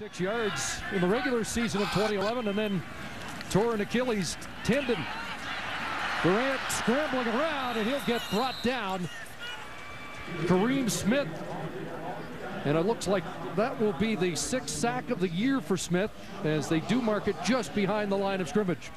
Six yards in the regular season of 2011 and then tore an Achilles tendon. Durant scrambling around and he'll get brought down. Khreem Smith. And it looks like that will be the sixth sack of the year for Smith as they do mark it just behind the line of scrimmage.